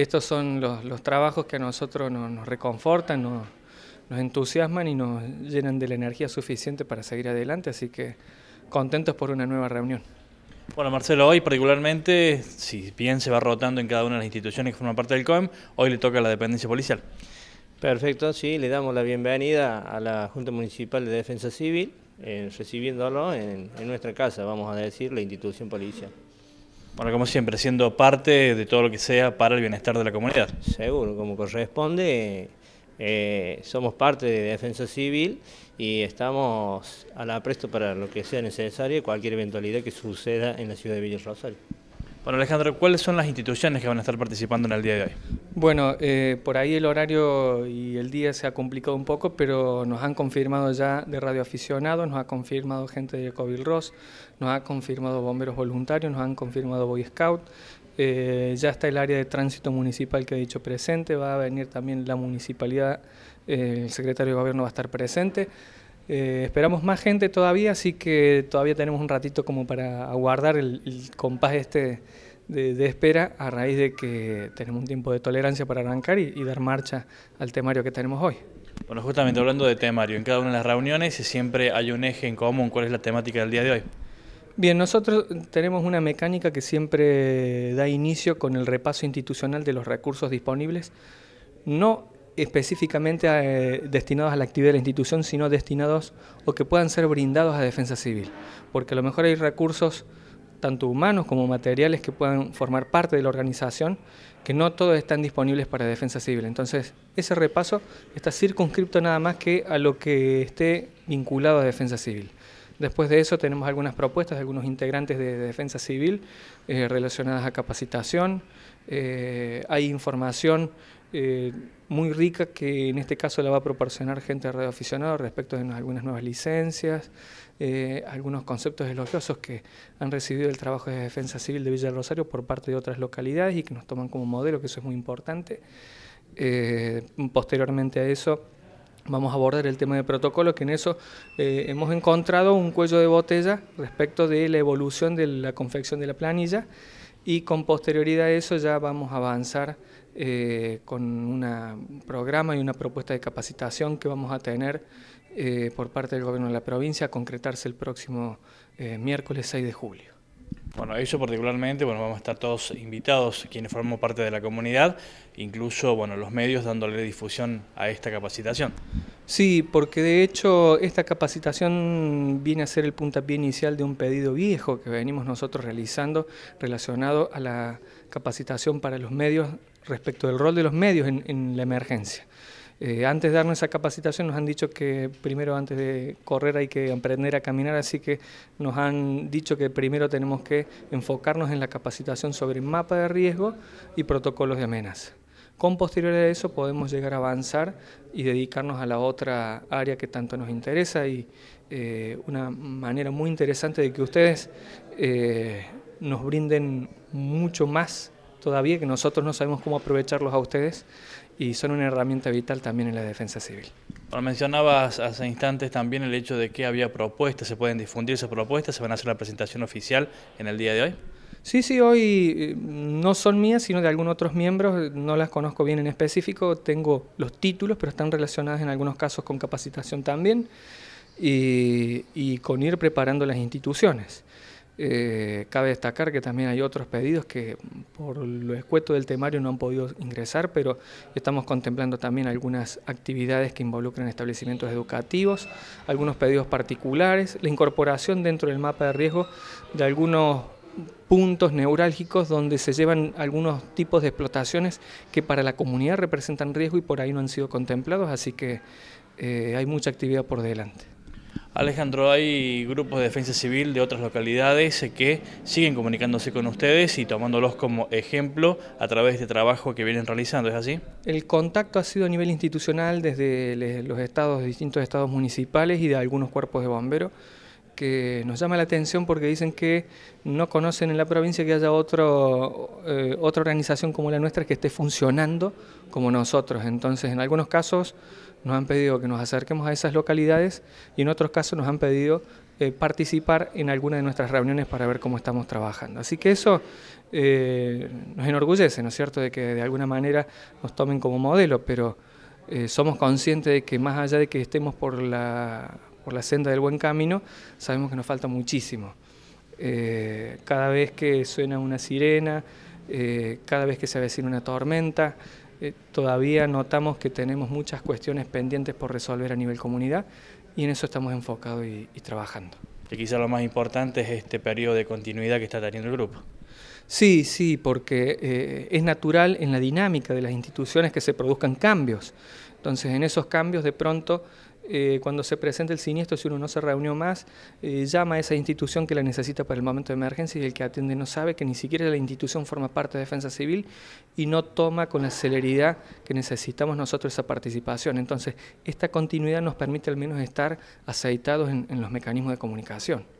estos son los, trabajos que a nosotros nos, reconfortan, nos, entusiasman y nos llenan de la energía suficiente para seguir adelante, así que contentos por una nueva reunión. Bueno, Marcelo, hoy particularmente, si bien se va rotando en cada una de las instituciones que forman parte del COEM, hoy le toca la dependencia policial. Perfecto, sí, le damos la bienvenida a la Junta Municipal de Defensa Civil, eh, recibiéndolo en, nuestra casa, vamos a decir, la institución policial. Bueno, como siempre, siendo parte de todo lo que sea para el bienestar de la comunidad. Seguro, como corresponde, eh, somos parte de Defensa Civil y estamos a la presto para lo que sea necesario, cualquier eventualidad que suceda en la ciudad de Villa Rosario. Bueno, Alejandro, ¿cuáles son las instituciones que van a estar participando en el día de hoy? Bueno, eh, por ahí el horario y el día se ha complicado un poco, pero nos han confirmado ya de radioaficionados, nos ha confirmado gente de Covil Ross, nos ha confirmado bomberos voluntarios, nos han confirmado Boy Scout, eh, ya está el área de tránsito municipal que ha dicho presente, va a venir también la municipalidad, eh, el secretario de gobierno va a estar presente. Eh, esperamos más gente todavía, así que todavía tenemos un ratito como para aguardar el, compás este de, espera a raíz de que tenemos un tiempo de tolerancia para arrancar y, dar marcha al temario que tenemos hoy. Bueno, justamente hablando de temario, en cada una de las reuniones siempre hay un eje en común. ¿Cuál es la temática del día de hoy? Bien, nosotros tenemos una mecánica que siempre da inicio con el repaso institucional de los recursos disponibles, no específicamente eh, destinados a la actividad de la institución, sino destinados o que puedan ser brindados a defensa civil, porque a lo mejor hay recursos tanto humanos como materiales que puedan formar parte de la organización, que no todos están disponibles para defensa civil. Entonces, ese repaso está circunscripto nada más que a lo que esté vinculado a defensa civil. Después de eso tenemos algunas propuestas de algunos integrantes de, defensa civil eh, relacionadas a capacitación. Eh, hay información eh, muy rica que en este caso la va a proporcionar gente de radioaficionado respecto de algunas nuevas licencias, eh, algunos conceptos elogiosos que han recibido el trabajo de defensa civil de Villa del Rosario por parte de otras localidades y que nos toman como modelo, que eso es muy importante. Eh, posteriormente a eso vamos a abordar el tema de protocolo, que en eso hemos encontrado un cuello de botella respecto de la evolución de la confección de la planilla y con posterioridad a eso ya vamos a avanzar eh, con un programa y una propuesta de capacitación que vamos a tener eh, por parte del gobierno de la provincia a concretarse el próximo eh, miércoles 6 de julio. Bueno, eso particularmente, bueno, vamos a estar todos invitados, quienes formamos parte de la comunidad, incluso, bueno, los medios dándole difusión a esta capacitación. Sí, porque de hecho esta capacitación viene a ser el puntapié inicial de un pedido viejo que venimos nosotros realizando relacionado a la capacitación para los medios respecto del rol de los medios en, la emergencia. Eh, antes de darnos esa capacitación nos han dicho que primero antes de correr hay que aprender a caminar, así que nos han dicho que primero tenemos que enfocarnos en la capacitación sobre mapa de riesgo y protocolos de amenaza. Con posterior a eso podemos llegar a avanzar y dedicarnos a la otra área que tanto nos interesa y eh, una manera muy interesante de que ustedes eh, nos brinden mucho más todavía que nosotros no sabemos cómo aprovecharlos a ustedes y son una herramienta vital también en la defensa civil. Bueno, mencionabas hace instantes también el hecho de que había propuestas, se pueden difundir esas propuestas, se van a hacer la presentación oficial en el día de hoy. Sí, sí, hoy eh, no son mías, sino de algunos otros miembros, no las conozco bien en específico, tengo los títulos, pero están relacionadas en algunos casos con capacitación también y, y con ir preparando las instituciones. Eh, cabe destacar que también hay otros pedidos que por lo escueto del temario no han podido ingresar, pero estamos contemplando también algunas actividades que involucran establecimientos educativos, algunos pedidos particulares, la incorporación dentro del mapa de riesgo de algunos puntos neurálgicos donde se llevan algunos tipos de explotaciones que para la comunidad representan riesgo y por ahí no han sido contemplados, así que eh, hay mucha actividad por delante. Alejandro, hay grupos de defensa civil de otras localidades que siguen comunicándose con ustedes y tomándolos como ejemplo a través de trabajo que vienen realizando, ¿es así? El contacto ha sido a nivel institucional desde los estados, distintos estados municipales y de algunos cuerpos de bomberos que nos llama la atención porque dicen que no conocen en la provincia que haya otro, eh, otra organización como la nuestra que esté funcionando como nosotros. Entonces, en algunos casos nos han pedido que nos acerquemos a esas localidades y en otros casos nos han pedido eh, participar en alguna de nuestras reuniones para ver cómo estamos trabajando. Así que eso eh, nos enorgullece, ¿no es cierto?, de que de alguna manera nos tomen como modelo, pero somos conscientes de que más allá de que estemos por la, por la senda del buen camino, sabemos que nos falta muchísimo. cada vez que suena una sirena, cada vez que se avecina una tormenta, todavía notamos que tenemos muchas cuestiones pendientes por resolver a nivel comunidad y en eso estamos enfocados y, trabajando. Y quizá lo más importante es este periodo de continuidad que está teniendo el grupo. Sí, sí, porque eh, es natural en la dinámica de las instituciones que se produzcan cambios. Entonces, en esos cambios, de pronto, eh, cuando se presenta el siniestro, si uno no se reunió más, eh, llama a esa institución que la necesita para el momento de emergencia y el que atiende no sabe que ni siquiera la institución forma parte de defensa civil y no toma con la celeridad que necesitamos nosotros esa participación. Entonces, esta continuidad nos permite al menos estar aceitados en los mecanismos de comunicación.